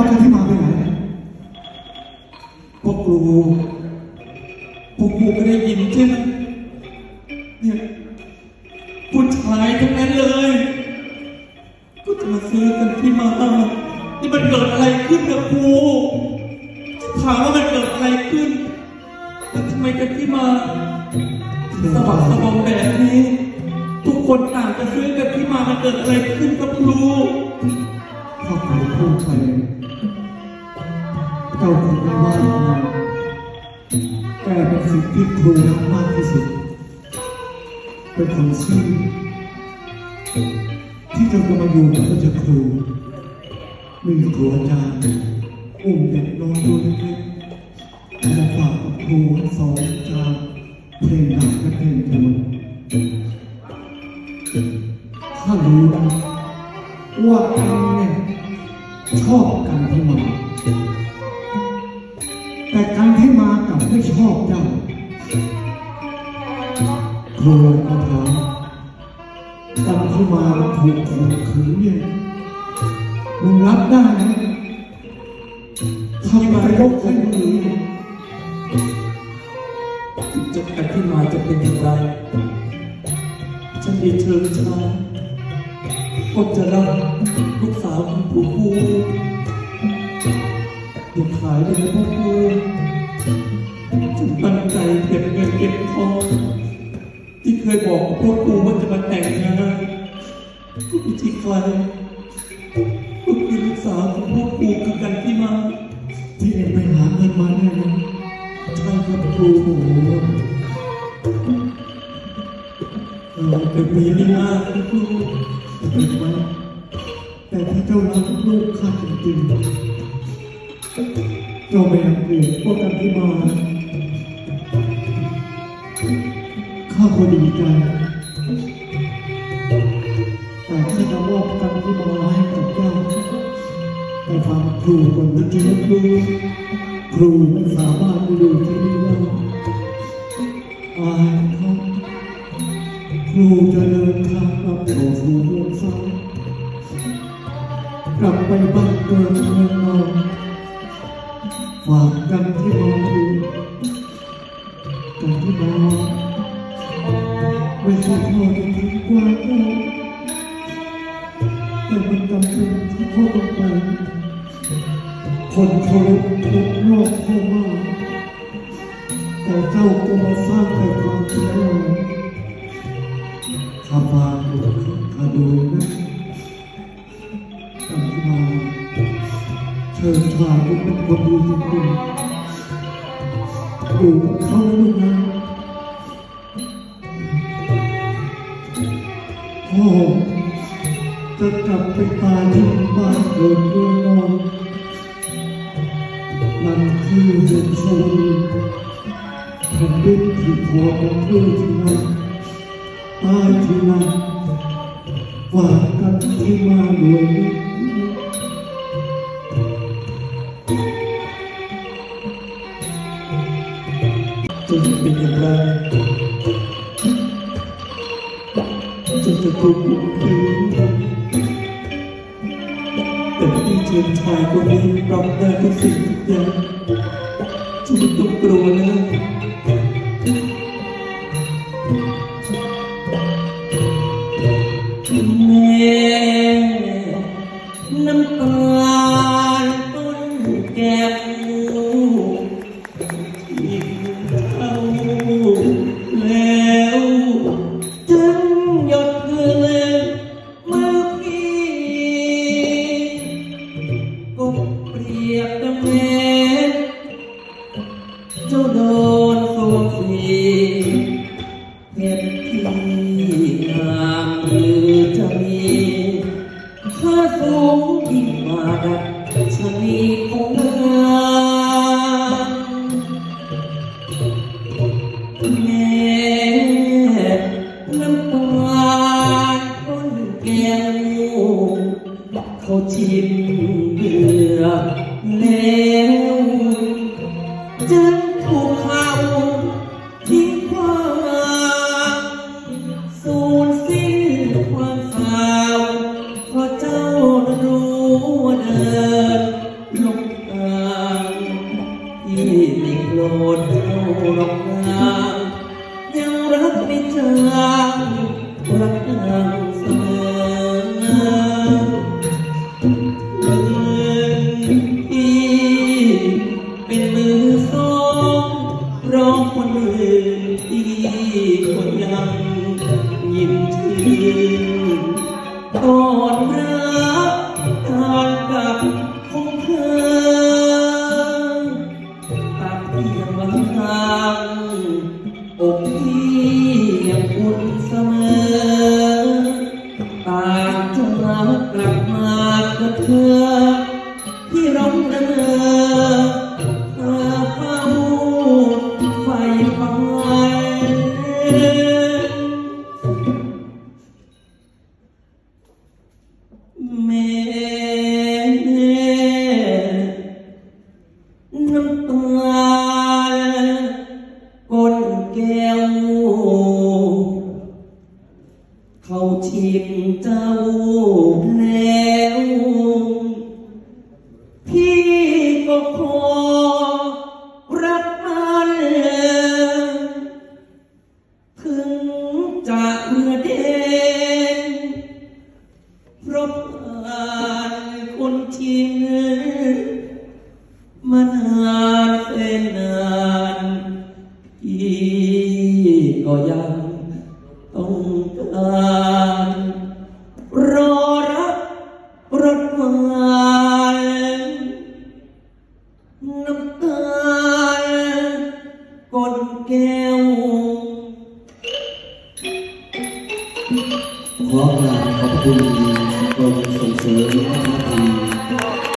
ว่ากันที่มาไปไหนพวกครูพวกครูไม่ได้ยินใช่ไหมเนี่ยผู้ชายทั้งนั้นเลย ก็จะมาซื้อกันที่มานี่มันเกิดอะไรขึ้นกับครูถามว่ามันเกิดอะไรขึ้นแต่ทำไมกันที่มาสว่างสวองแบบนี้ ทุกคนต่างจะซื้อกันที่มามันเกิดอะไรขึ้นกับครูถ้าใครพูดไป เจ้าคงไม่ว่าแต่เป็นสิ่งที่ครูรักมากที่สุด เป็นคนซื่อที่เจ้าจะมาอยู่กับพระเจ้าครูมีครูอาจารย์อุ้มเด็กน้อยตัวเล็กๆมาฝากกับครูสอนจาเพลงดังและเพลงโทนถ้ารู้ว่าเองเนี่ยชอบกันที่มา แต่การที่มากับไม่ชอบเจ้าครูก็ถามการที่มาถูกข่มขืนเนี่ยมึงรับได้ไหมทำไมยกให้มึงจะกันที่มาจะเป็นอย่างไร ฉันดีเชิญชาก็จะรับลูกสาวของผู้ครู อย่าขายเลยนะพ่อครูฉันตั้งใจเก็บเงินเก็บทองที่เคยบอกกับพ่อครูว่าจะมาแต่งงานก็ไม่ใช่ใครก็คือลูกสาวของพ่อครูคือกันที่มา ที่เองไปหาเงินมาเนี่ยนะใช่ครับครูโอ้โหเออเป็นปีนี้มากครับครูเก็บไว้แต่ถ้าเจ้ารักลูกข้าจริงๆ จ้าไม่รังเกียจพวกกันที่มาข้าก็ดีใจแต่ถ้าจะมอบกันที่มาให้กับเจ้าแต่ฟังครูคนนั้นที่นักรู้ครูไม่สามารถอยู่ที่นี่ได้อายเขาครูจะเดินทางกลับเข้าสู่เมืองฟ้ากลับไปบ้านเกิดเมืองนอน ฝากกันที่มาอยู่กันที่มาไม่ใช่พ่อจะทิ้งกว้างเอาแต่มันจำเป็นที่พ่อต้องไปคนเคารพทุกนอกเข้ามาแต่เจ้าก็มาสร้างแต่ความเสียหายข้าพาดูข้าดูนะ เชิญชายที่เป็นคนดีจริงๆอยู่กับเขาด้วยนะพ่อจะกลับไปตายที่บ้านเกิดเมืองนอนนั่นคือเห็นโชวีแผ่นดินที่พอเป็นเรื่องที่นั่นตายที่นั่นฝากกันที่มาด้วยจ จนจะถูกข่มขืนแต่ที่เชิญชายคนนี้รับได้ทุกสิ่งทุกอย่างจะไม่ต้องกลัวนะแเพชรที่งามหรือจะมีค่าสูงยิ่งกว่าดัชนีของงามแม่น้ำตาลต้นแก้วเขาชิมเกลือแล้วจึง อนรักตอนกลับคงเธอตัดเพียงวัง então nước ta con keo khó là học cùng con sống sớm.